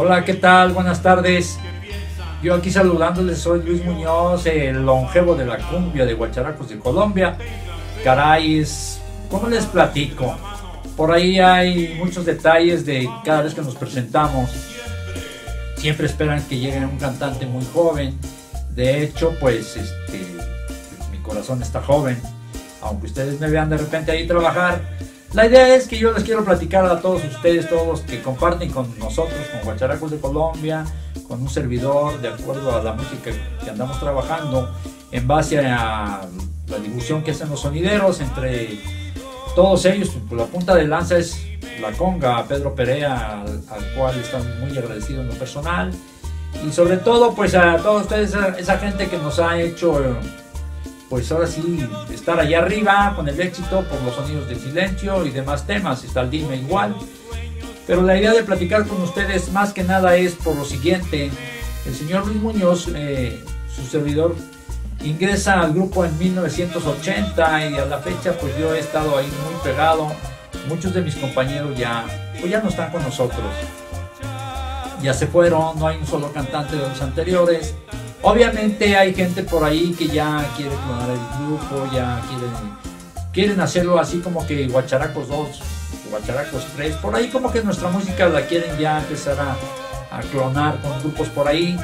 Hola, ¿qué tal? Buenas tardes. Yo aquí saludándoles, soy Luis Muñoz, el longevo de la cumbia de Guacharacos de Colombia. Caray, ¿cómo les platico? Por ahí hay muchos detalles de cada vez que nos presentamos. Siempre esperan que llegue un cantante muy joven. De hecho, pues este, mi corazón está joven. Aunque ustedes me vean de repente ahí trabajar, la idea es que yo les quiero platicar a todos ustedes, todos los que comparten con nosotros, con Guacharacos de Colombia, con un servidor, de acuerdo a la música que andamos trabajando, en base a la difusión que hacen los sonideros, entre todos ellos, pues, la punta de lanza es la conga, Pedro Perea, al, cual estamos muy agradecidos en lo personal, y sobre todo pues a todos ustedes, esa gente que nos ha hecho pues ahora sí, estar allá arriba con el éxito por los sonidos de silencio y demás temas, está el Dime igual. Pero la idea de platicar con ustedes más que nada es por lo siguiente. El señor Luis Muñoz, eh, su servidor, ingresa al grupo en 1980 y a la fecha pues yo he estado ahí muy pegado. Muchos de mis compañeros ya, pues ya no están con nosotros. Ya se fueron, no hay un solo cantante de los anteriores. Obviamente hay gente por ahí que ya quiere clonar el grupo, ya quieren, quieren hacerlo así como que Guacharacos 2, Guacharacos 3, por ahí como que nuestra música la quieren ya empezar a, clonar con grupos por ahí.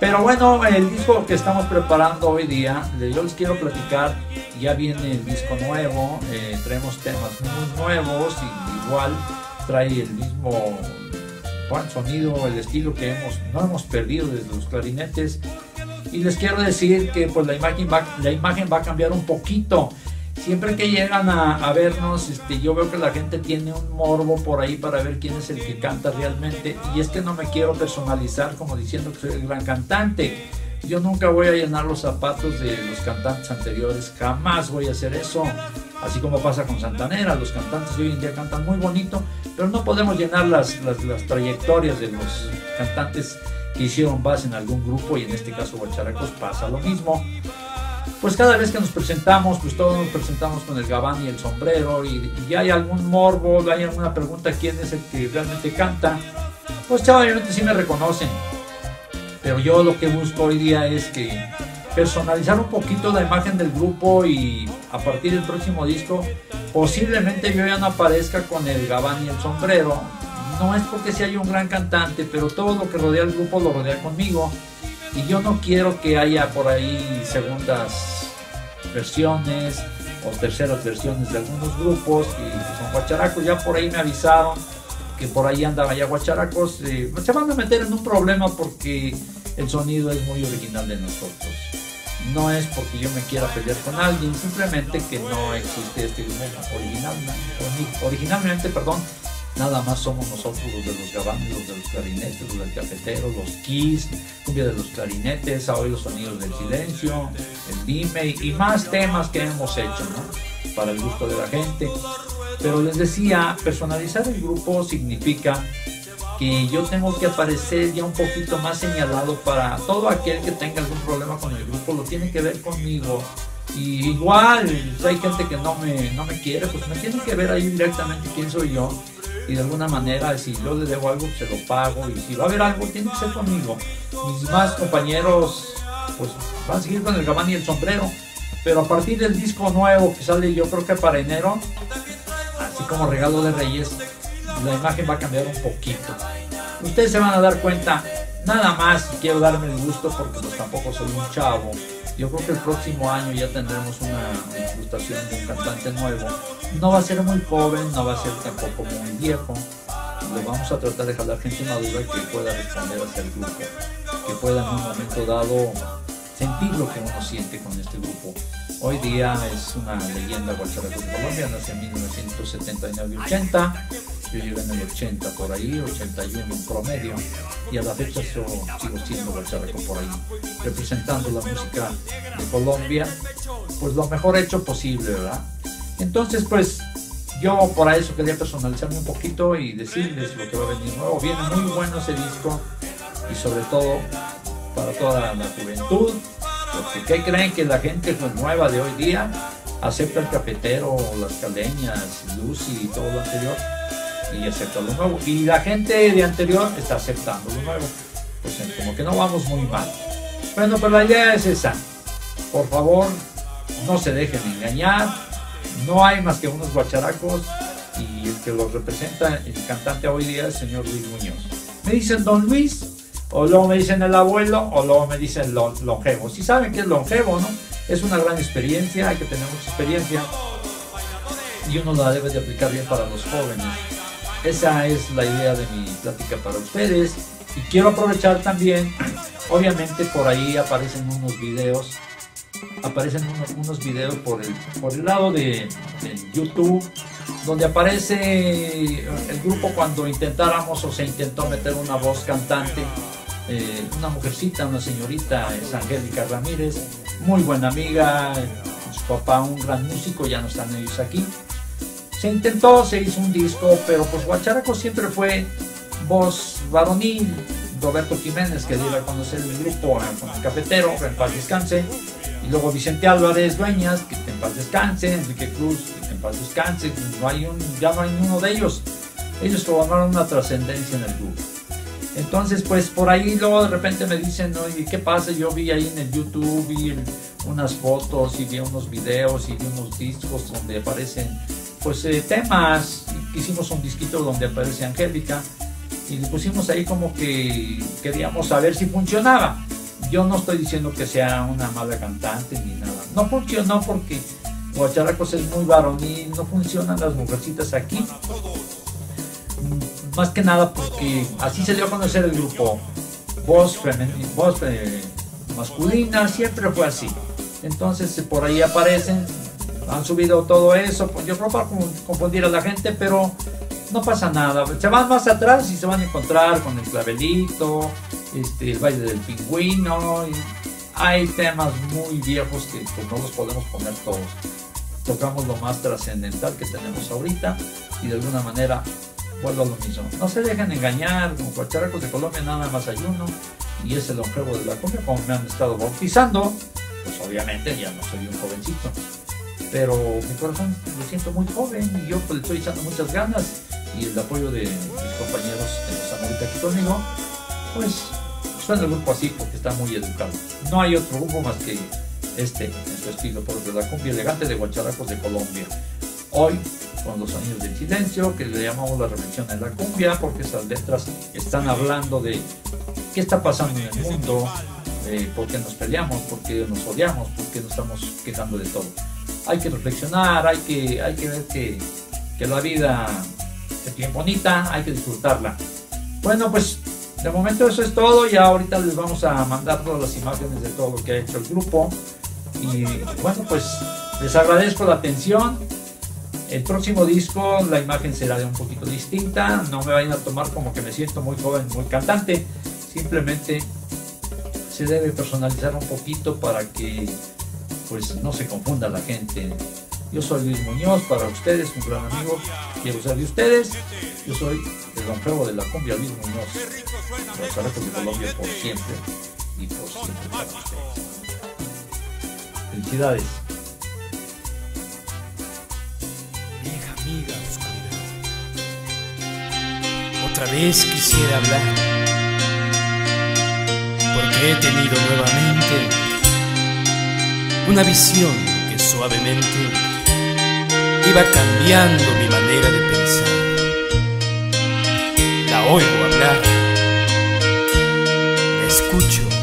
Pero bueno, el disco que estamos preparando hoy día, yo les quiero platicar, ya viene el disco nuevo, eh, traemos temas muy nuevos y igual trae el mismo el sonido, el estilo que hemos, no hemos perdido desde los clarinetes. Y les quiero decir que pues la imagen va, la imagen va a cambiar un poquito. Siempre que llegan a, vernos, este, yo veo que la gente tiene un morbo por ahí para ver quién es el que canta realmente. Y es que no me quiero personalizar como diciendo que soy el gran cantante. Yo nunca voy a llenar los zapatos de los cantantes anteriores, jamás voy a hacer eso. Así como pasa con Santanera, los cantantes hoy en día cantan muy bonito, pero no podemos llenar las, las, trayectorias de los cantantes que hicieron base en algún grupo y en este caso Guacharacos pasa lo mismo. Pues cada vez que nos presentamos, pues todos nos presentamos con el gabán y el sombrero y, y hay algún morbo, hay alguna pregunta quién es el que realmente canta, pues chavales sí me reconocen. Pero yo lo que busco hoy día es que personalizar un poquito la imagen del grupo y a partir del próximo disco posiblemente yo ya no aparezca con el gabán y el sombrero. No es porque sea yo un gran cantante, pero todo lo que rodea el grupo lo rodea conmigo y yo no quiero que haya por ahí segundas versiones o terceras versiones de algunos grupos que son guacharacos. Ya por ahí me avisaron que por ahí andaba ya guacharacos. Eh, se van a meter en un problema porque el sonido es muy original de nosotros no es porque yo me quiera pelear con alguien, simplemente que no existe este grupo originalmente, originalmente, perdón, nada más somos nosotros los de los gabanes, los de los clarinetes, los del cafetero, los keys, cumbia de los clarinetes, hoy los sonidos del silencio, el dime y más temas que hemos hecho. Para el gusto de la gente. Pero les decía, personalizar el grupo significa que yo tengo que aparecer ya un poquito más señalado para todo aquel que tenga algún problema con el grupo, lo tiene que ver conmigo. Y igual, si hay gente que no me, no me quiere, pues me tiene que ver ahí directamente quién soy yo. Y de alguna manera, si yo le debo algo, se lo pago. Y si va a haber algo, tiene que ser conmigo. Mis más compañeros, pues van a seguir con el gabán y el sombrero. Pero a partir del disco nuevo que sale, yo creo que para enero, así como regalo de Reyes, la imagen va a cambiar un poquito. Ustedes se van a dar cuenta, nada más quiero darme el gusto porque pues tampoco soy un chavo. Yo creo que el próximo año ya tendremos una incrustación de un cantante nuevo. No va a ser muy joven, no va a ser tampoco muy viejo. Le vamos a tratar de jalar gente madura que pueda responder hacia el grupo, que pueda en un momento dado sentir lo que uno siente con este grupo. Hoy día es una leyenda Guacharaco de Colombia, nace en 1979 y 80 yo llegué en el 80 por ahí, 81 en promedio, y a la fecha yo sigo siendo Guacharaco por ahí, representando la música de Colombia, pues lo mejor hecho posible, ¿verdad? Entonces, pues yo por eso quería personalizarme un poquito y decirles lo que va a venir nuevo. Viene muy bueno ese disco y sobre todo para toda la juventud, porque ¿qué creen que la gente nueva de hoy día acepta el cafetero, las caleñas, Lucy y todo lo anterior? y acepta lo nuevo. Y la gente de anterior está aceptando lo nuevo. Pues como que no vamos muy mal. Bueno, pero la idea es esa. Por favor, no se dejen engañar. No hay más que unos guacharacos y el que los representa, el cantante hoy día, es el señor Luis Muñoz. Me dicen Don Luis, o luego me dicen el abuelo, o luego me dicen longevo. Si saben que es longevo, ¿no? Es una gran experiencia, hay que tener mucha experiencia y uno la debe de aplicar bien para los jóvenes. Esa es la idea de mi plática para ustedes. Y quiero aprovechar también, obviamente por ahí aparecen unos videos, aparecen unos, videos por el, por el lado de, YouTube, donde aparece el grupo cuando intentáramos o se intentó meter una voz cantante. Eh, una mujercita, una señorita, es Angélica Ramírez, muy buena amiga, su papá un gran músico, ya no están ellos aquí. Se intentó, se hizo un disco, pero pues Guacharaco siempre fue voz varonil. Roberto Jiménez, que dio a conocer el grupo con el cafetero, en paz descanse. Y luego Vicente Álvarez Dueñas, que en paz descanse. Enrique Cruz, en paz descanse. No hay un, ya no hay ninguno de ellos. Ellos formaron una trascendencia en el grupo. Entonces, pues por ahí luego de repente me dicen, oye, ¿qué pasa? Yo vi ahí en el YouTube, unas fotos y vi unos videos y vi unos discos donde aparecen pues eh, temas, hicimos un disquito donde aparece Angélica y le pusimos ahí como que queríamos saber si funcionaba. Yo no estoy diciendo que sea una mala cantante ni nada. No funcionó porque Guacharacos es muy varonil, no funcionan las mujercitas aquí. Mm, más que nada porque así se dio a conocer el grupo. Voz, voz eh, masculina, siempre fue así. Entonces por ahí aparecen han subido todo eso, pues yo creo para confundir a la gente, pero no pasa nada. Se van más atrás y se van a encontrar con el clavelito, este, el baile del pingüino. hay temas muy viejos que pues, no los podemos poner todos. Tocamos lo más trascendental que tenemos ahorita y de alguna manera vuelvo a lo mismo. No se dejen engañar, como Cuacharacos de Colombia nada más hay uno y es el longevo de la cumbia, como me han estado bautizando, pues obviamente ya no soy un jovencito pero mi corazón lo siento muy joven y yo pues, le estoy echando muchas ganas y el apoyo de mis compañeros que están ahorita aquí conmigo, pues suena el grupo así porque está muy educado. No hay otro grupo más que este, en su estilo propio, la cumbia elegante de Guacharacos de Colombia. Hoy, con los años del silencio, que le llamamos la reflexión en la cumbia, porque esas letras están hablando de qué está pasando en el mundo, eh, por qué nos peleamos, por qué nos odiamos, por qué nos estamos quejando de todo hay que reflexionar, hay que, hay que ver que, la vida es bien bonita, hay que disfrutarla. Bueno, pues de momento eso es todo, ya ahorita les vamos a mandar todas las imágenes de todo lo que ha hecho el grupo. Y bueno, pues les agradezco la atención. El próximo disco la imagen será de un poquito distinta, no me vayan a tomar como que me siento muy joven, muy cantante, simplemente se debe personalizar un poquito para que pues no se confunda la gente. Yo soy Luis Muñoz, para ustedes, un gran amigo, quiero ser de ustedes. Yo soy el longevo de la cumbia Luis Muñoz, los de Colombia por siempre y por siempre. Felicidades. Vieja amiga oscuridad. Otra vez quisiera hablar, porque he tenido nuevamente una visión que suavemente iba cambiando mi manera de pensar. La oigo hablar, la escucho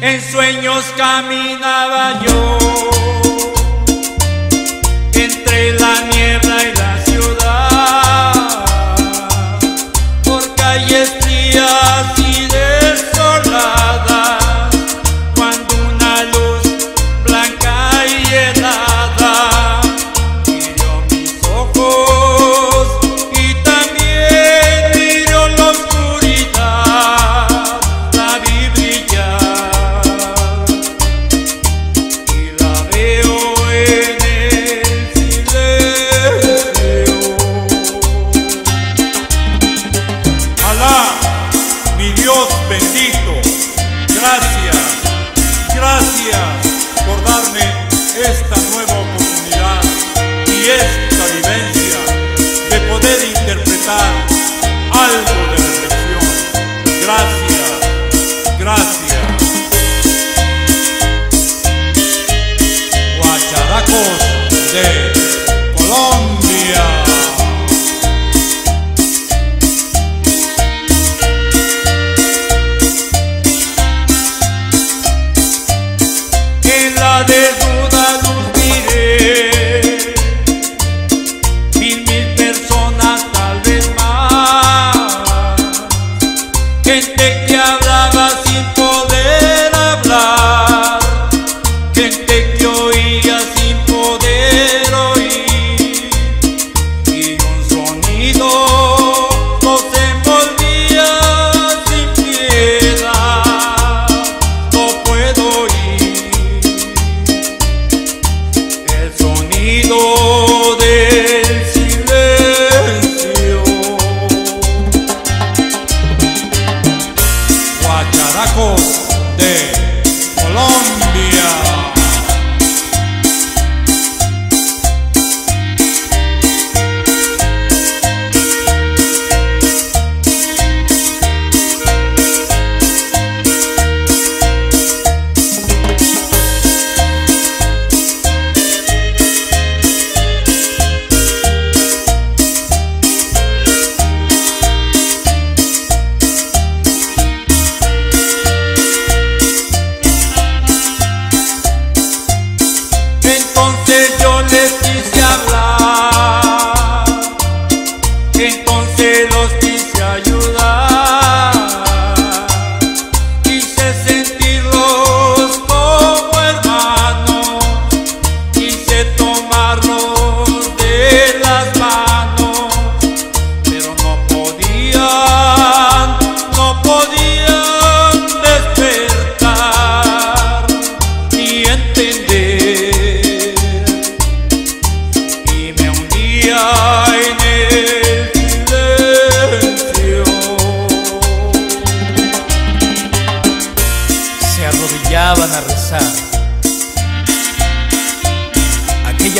En sueños caminaba yo entre la niebla Gracias por darme esta nueva oportunidad y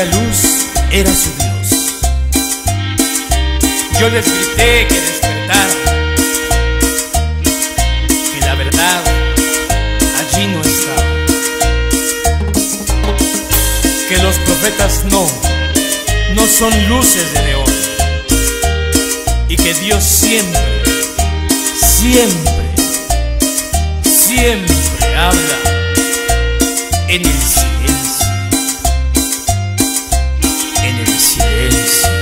Luz era su Dios. Yo les grité que despertaran, que la verdad allí no estaba, que los profetas no, no son luces de neón, y que Dios siempre, siempre siempre habla en el silencio, en el silencio.